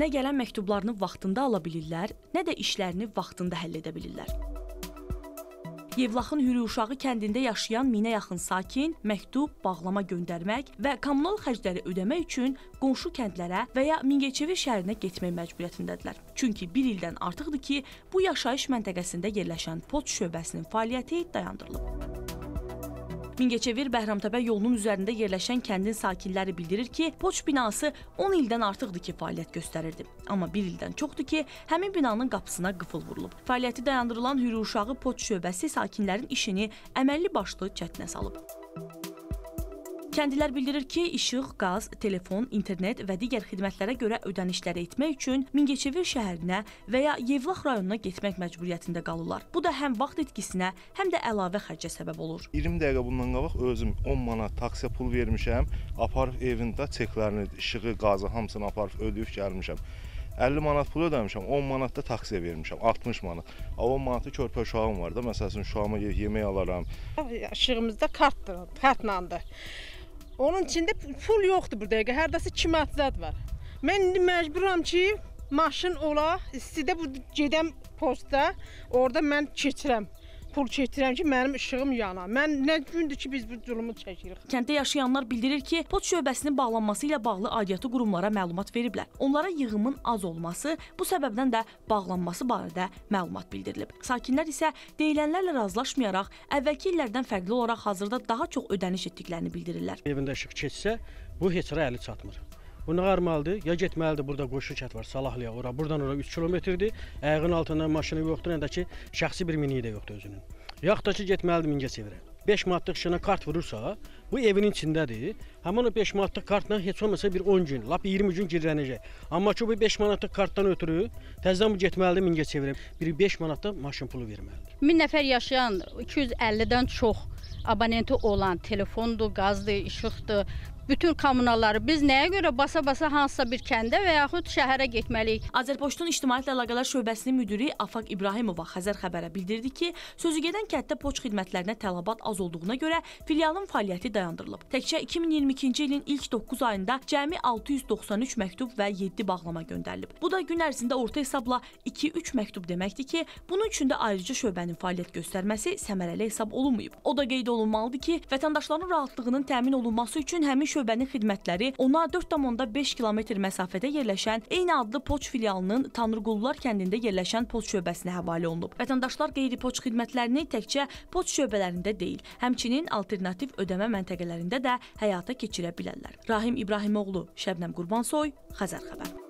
nə gələn məktublarını vaxtında ala bilirlər, nə də işlərini vaxtında həll edə bilirlər. Yevlaxın Hürü uşağı kəndində yaşayan minə yaxın sakin məktub, bağlama göndərmək və kommunal xərcləri ödəmək üçün qonşu kəndlərə və ya Mingəçevir şəhərinə getmək məcburiyyətindədirlər. Çünki 1 ildən artıqdır ki, bu yaşayış məntəqəsində yerləşən poçt şöbəsinin fəaliyyəti dayandırılıb. Mingəçevir Bəhramtəpə yolunun üzərində yerləşən kəndin sakinləri bildirir ki, poçt binası 10 ildən artıqdır ki, fəaliyyət göstərirdi. Amma 1 ildən çoxdur ki, həmin binanın qapısına qıfıl vurulub. Fəaliyyəti dayandırılan Hürü uşağı poçt şöbəsi sakinlərin işini əməlli başlı çətinə salıb. Kəndlilər bildirir ki, işıq, qaz, telefon, internet və digər xidmətlərə görə ödənişləri etmək üçün Mingəçevir şəhərinə və ya Yevlax rayonuna getmək məcburiyyətində qalırlar. Bu da həm vaxt itkisinə, həm də əlavə xərcə səbəb olur. 20 dəqiqə bundan qabaq özüm 10 manat taksiyə pul vermişəm, aparıb evində çeklərini, işığı, qazı hamısını aparıb ödəyib gəlmişəm. 50 manat pul ödəmişəm, 10 manat da taksiyə vermişəm, 60 manat. 10 manatı körpə uşağım var da, məsələn, uşağıma yemək alaram. İşığımızda kartdır, kartlandı. Onun içində pul yoxdur bu dəqiqə. Hərdəsə 2 manat zad var. Mən indi məcburam ki, maşın ola, istidə bu gedəm posta, orada mən keçirəm pul keçirəm ki, mənim işığım yana. Mən nə gündür ki, biz bu zülmü çəkirik. Kənddə yaşayanlar bildirir ki, poçt şöbəsinin bağlanması ilə bağlı aidiyyatı qurumlara məlumat veriblər. Onlara yığımın az olması, bu səbəbdən də bağlanması barədə məlumat bildirilib. Sakinlər isə deyilənlərlə razılaşmayaraq əvvəlki illərdən fərqli olaraq hazırda daha çox ödəniş etdiklərini bildirirlər. Evində işıq keçsə, bu heç yerə əli çatmır. Bu nə qarmalıdır? Ya getməlidir burada qoşu kət var, Salahlıya ora. Buradan ora 3 kilometrdir. Ayağın altından maşını yoxdur, nə də ki, şəxsi bir miniyi də yoxdur özünün. Yaxud da ki, getməlidir Mingəçevirə. 5 manatlıq işına kart vurursa, bu evin içindədir. Həmin o 5 manatlıq kartla heç olmasa bir 10 gün, lap 20 gün girlənəcək. Amma ki bu 5 manatlıq kartdan ötürü təzədən bu getməlidir Mingəçevirə. Bir 5 manat da maşın pulu verməlidir. 1000 nəfər yaşayan 250-dən çox abonenti olan telefondur, qazdır, işıqdır, bütün kommunalları biz nəyə görə basa-basa hansısa bir kəndə və yaxud şəhərə getməliyik? Azərpoçtun İctimaiyyətlə Əlaqələr şöbəsinin müdiri Afaq İbrahimova Xəzər xəbərə bildirdi ki, sözü gedən kənddə poçt xidmətlərinə tələbat az olduğuna görə filialın fəaliyyəti dayandırılıb. Təkcə 2022-ci ilin ilk 9 ayında cəmi 693 məktub və 7 bağlama göndərilib. Bu da gün ərzində orta hesabla 2-3 məktub deməkdir ki, bunun üçün də ayrıca şöbənin fəaliyyət göstərməsi səmərəli hesab olunmayıb. O da qeyd olunmalıdır ki, vətəndaşların rahatlığının təmin olunması üçün həmin şöbənin xidmətləri ona 4,5 kilometr məsafədə yerləşən eyni adlı poçt filialının Tanrıqullular kəndində yerləşən poçt şöbəsinə həvalə olunub. Vətəndaşlar qeyri-poçt xidmətlərini təkcə poçt şöbələrində deyil, həmçinin alternativ ödəmə məntəqələrində də həyata keçirə bilərlər. Rahim İbrahimoğlu, Şəbnəm Qurbansoy, Xəzər xəbər.